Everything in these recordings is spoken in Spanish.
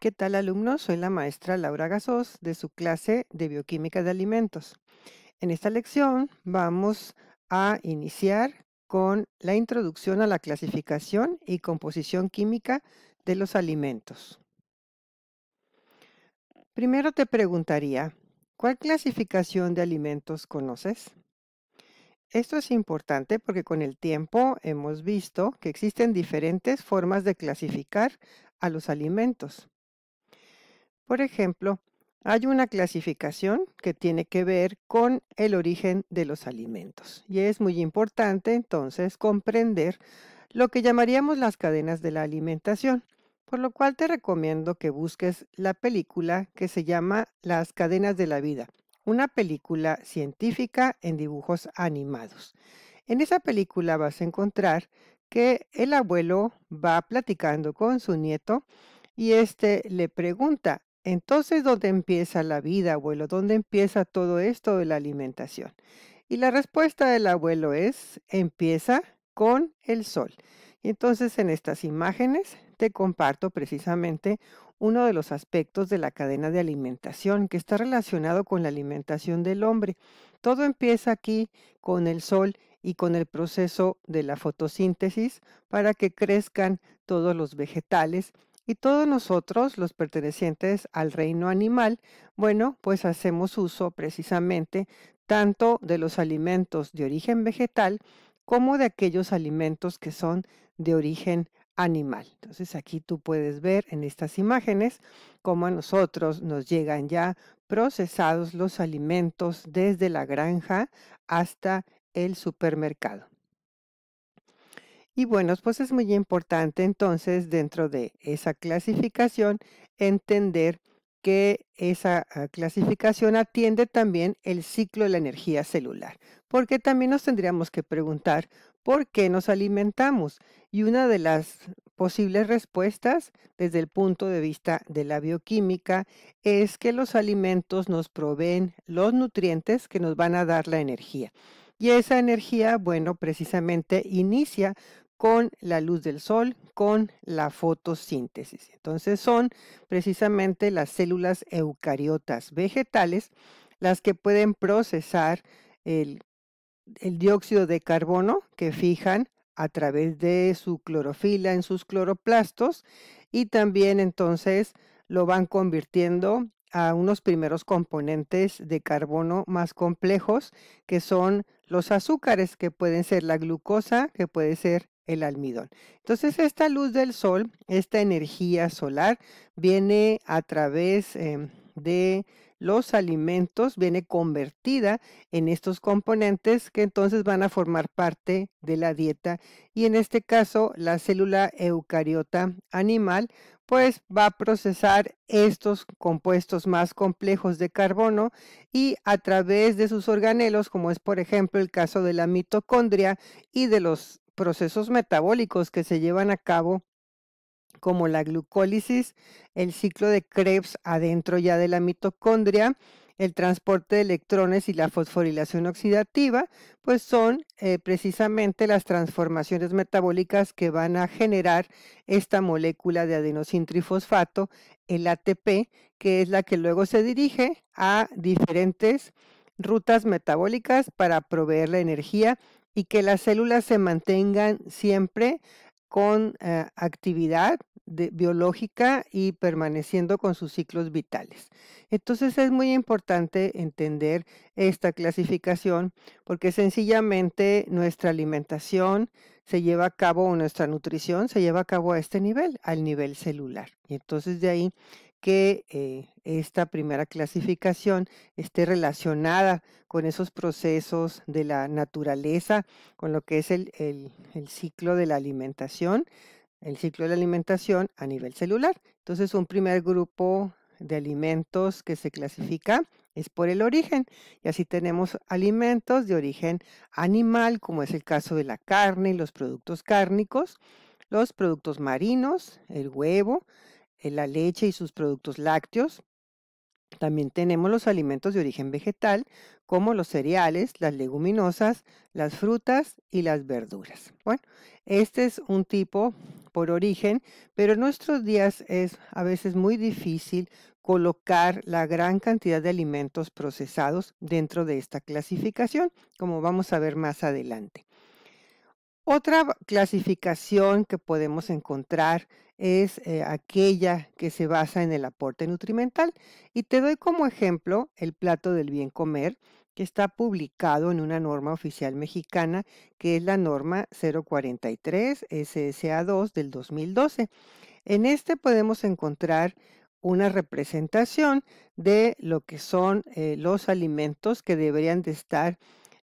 ¿Qué tal alumnos? Soy la maestra Laura Gasos de su clase de Bioquímica de Alimentos. En esta lección vamos a iniciar con la introducción a la clasificación y composición química de los alimentos. Primero te preguntaría, ¿cuál clasificación de alimentos conoces? Esto es importante porque con el tiempo hemos visto que existen diferentes formas de clasificar a los alimentos. Por ejemplo, hay una clasificación que tiene que ver con el origen de los alimentos y es muy importante entonces comprender lo que llamaríamos las cadenas de la alimentación, por lo cual te recomiendo que busques la película que se llama Las cadenas de la vida, una película científica en dibujos animados. En esa película vas a encontrar que el abuelo va platicando con su nieto y este le pregunta, entonces, ¿dónde empieza la vida, abuelo? ¿Dónde empieza todo esto de la alimentación? Y la respuesta del abuelo es, empieza con el sol. Y entonces en estas imágenes te comparto precisamente uno de los aspectos de la cadena de alimentación que está relacionado con la alimentación del hombre. Todo empieza aquí con el sol y con el proceso de la fotosíntesis para que crezcan todos los vegetales y todos nosotros, los pertenecientes al reino animal, bueno, pues hacemos uso precisamente tanto de los alimentos de origen vegetal como de aquellos alimentos que son de origen animal. Entonces aquí tú puedes ver en estas imágenes cómo a nosotros nos llegan ya procesados los alimentos desde la granja hasta el supermercado. Y bueno, pues es muy importante entonces dentro de esa clasificación entender que esa ah, clasificación atiende también el ciclo de la energía celular, porque también nos tendríamos que preguntar por qué nos alimentamos. Y una de las posibles respuestas desde el punto de vista de la bioquímica es que los alimentos nos proveen los nutrientes que nos van a dar la energía. Y esa energía, bueno, precisamente inicia con la luz del sol, con la fotosíntesis. Entonces son precisamente las células eucariotas vegetales las que pueden procesar el, dióxido de carbono que fijan a través de su clorofila en sus cloroplastos y también entonces lo van convirtiendo a unos primeros componentes de carbono más complejos que son los azúcares que pueden ser la glucosa, que puede ser el almidón. Entonces esta luz del sol, esta energía solar, viene a través em, de los alimentos, viene convertida en estos componentes que entonces van a formar parte de la dieta y en este caso la célula eucariota animal pues va a procesar estos compuestos más complejos de carbono y a través de sus organelos, como es por ejemplo el caso de la mitocondria y de los procesos metabólicos que se llevan a cabo como la glucólisis, el ciclo de Krebs adentro ya de la mitocondria, el transporte de electrones y la fosforilación oxidativa, pues son eh, precisamente las transformaciones metabólicas que van a generar esta molécula de adenosintrifosfato, el ATP, que es la que luego se dirige a diferentes rutas metabólicas para proveer la energía y que las células se mantengan siempre con eh, actividad biológica y permaneciendo con sus ciclos vitales. Entonces es muy importante entender esta clasificación porque sencillamente nuestra alimentación se lleva a cabo o nuestra nutrición se lleva a cabo a este nivel, al nivel celular. Y entonces de ahí que eh, esta primera clasificación esté relacionada con esos procesos de la naturaleza, con lo que es el, ciclo de la alimentación, el ciclo de la alimentación a nivel celular. Entonces, un primer grupo de alimentos que se clasifica es por el origen. Y así tenemos alimentos de origen animal, como es el caso de la carne y los productos cárnicos, los productos marinos, el huevo, la leche y sus productos lácteos, También tenemos los alimentos de origen vegetal, como los cereales, las leguminosas, las frutas y las verduras. Bueno, este es un tipo por origen, pero en nuestros días es a veces muy difícil colocar la gran cantidad de alimentos procesados dentro de esta clasificación, como vamos a ver más adelante. Otra clasificación que podemos encontrar es eh, aquella que se basa en el aporte nutrimental. Y te doy como ejemplo el plato del bien comer, que está publicado en una norma oficial mexicana, que es la norma 043 SSA2 del 2012. En este podemos encontrar una representación de lo que son eh, los alimentos que deberían de estar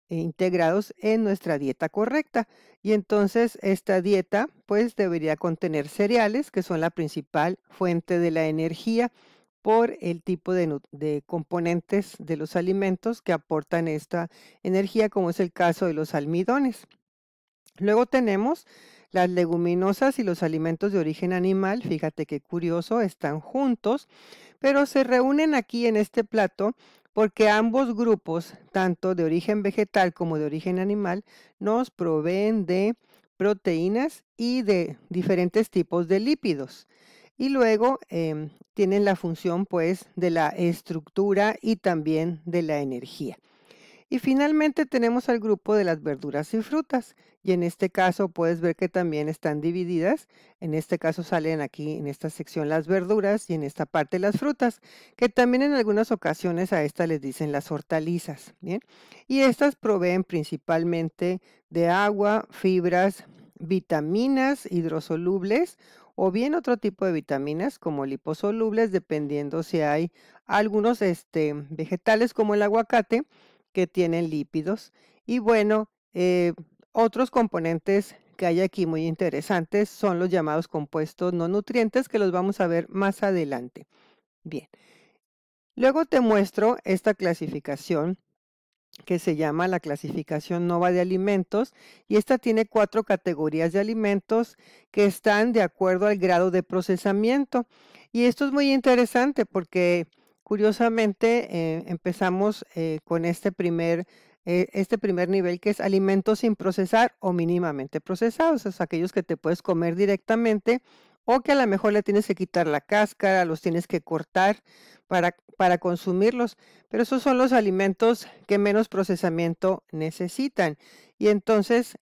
integrados en nuestra dieta correcta. Y entonces esta dieta pues debería contener cereales, que son la principal fuente de la energía por el tipo de, de, componentes de los alimentos que aportan esta energía, como es el caso de los almidones. Luego tenemos las leguminosas y los alimentos de origen animal, fíjate qué curioso, están juntos, pero se reúnen aquí en este plato porque ambos grupos, tanto de origen vegetal como de origen animal, nos proveen de proteínas y de diferentes tipos de lípidos. Y luego em, tienen la función pues de la estructura y también de la energía. Y finalmente tenemos al grupo de las verduras y frutas. Y en este caso puedes ver que también están divididas. En este caso salen aquí en esta sección las verduras y en esta parte las frutas, que también en algunas ocasiones a estas les dicen las hortalizas. ¿bien? Y estas proveen principalmente de agua, fibras, vitaminas hidrosolubles o bien otro tipo de vitaminas como liposolubles, dependiendo si hay algunos este, vegetales como el aguacate que tienen lípidos. Y bueno, eh, otros componentes que hay aquí muy interesantes son los llamados compuestos no nutrientes que los vamos a ver más adelante. Bien. Luego te muestro esta clasificación que se llama la clasificación NOVA de alimentos y esta tiene cuatro categorías de alimentos que están de acuerdo al grado de procesamiento. Y esto es muy interesante porque Curiosamente, eh, empezamos eh, con este primer, eh, este primer nivel que es alimentos sin procesar o mínimamente procesados, es aquellos que te puedes comer directamente o que a lo mejor le tienes que quitar la cáscara, los tienes que cortar para, para consumirlos, pero esos son los alimentos que menos procesamiento necesitan. Y entonces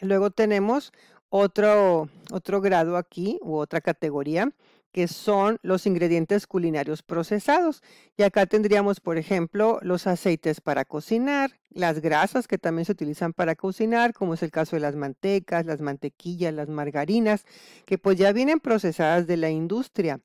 luego tenemos otro, otro grado aquí u otra categoría que son los ingredientes culinarios procesados. Y acá tendríamos, por ejemplo, los aceites para cocinar, las grasas que también se utilizan para cocinar, como es el caso de las mantecas, las mantequillas, las margarinas, que pues ya vienen procesadas de la industria.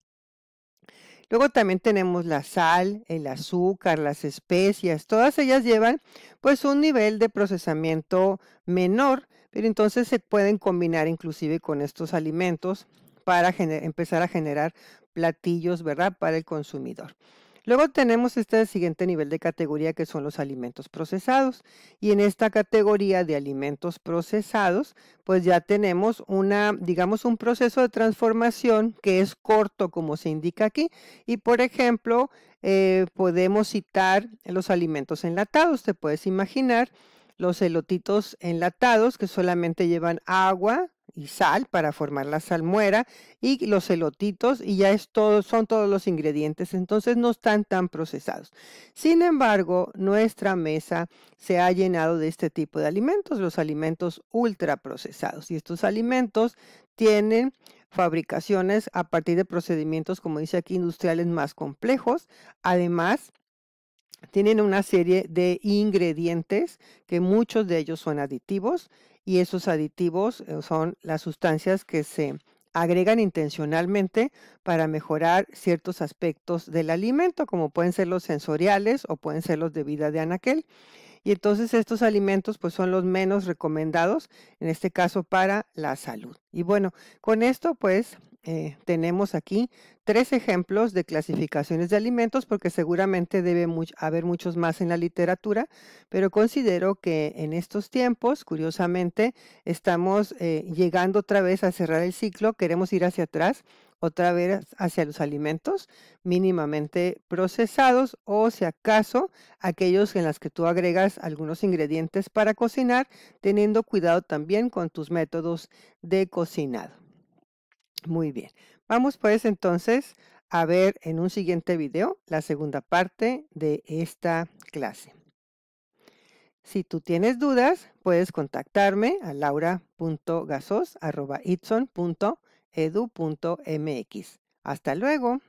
Luego también tenemos la sal, el azúcar, las especias, todas ellas llevan pues un nivel de procesamiento menor, pero entonces se pueden combinar inclusive con estos alimentos para empezar a generar platillos, ¿verdad? Para el consumidor. Luego tenemos este siguiente nivel de categoría que son los alimentos procesados. Y en esta categoría de alimentos procesados, pues ya tenemos una, digamos, un proceso de transformación que es corto, como se indica aquí. Y por ejemplo, eh, podemos citar los alimentos enlatados. Te puedes imaginar los elotitos enlatados que solamente llevan agua, y sal para formar la salmuera y los elotitos y ya es son todos los ingredientes, entonces no están tan procesados. Sin embargo, nuestra mesa se ha llenado de este tipo de alimentos, los alimentos ultraprocesados y estos alimentos tienen fabricaciones a partir de procedimientos, como dice aquí, industriales más complejos. Además, tienen una serie de ingredientes que muchos de ellos son aditivos y esos aditivos eh, son las sustancias que se agregan intencionalmente para mejorar ciertos aspectos del alimento, como pueden ser los sensoriales o pueden ser los de vida de anaquel. Y entonces estos alimentos pues son los menos recomendados, en este caso para la salud. Y bueno, con esto pues eh, tenemos aquí tres ejemplos de clasificaciones de alimentos porque seguramente debe haber muchos más en la literatura, pero considero que en estos tiempos, curiosamente, estamos eh, llegando otra vez a cerrar el ciclo, queremos ir hacia atrás, otra vez hacia los alimentos mínimamente procesados o si acaso aquellos en los que tú agregas algunos ingredientes para cocinar, teniendo cuidado también con tus métodos de cocinado. Muy bien. Vamos pues entonces a ver en un siguiente video la segunda parte de esta clase. Si tú tienes dudas, puedes contactarme a laura.gasos.itson.edu.mx. Hasta luego.